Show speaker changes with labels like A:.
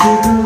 A: to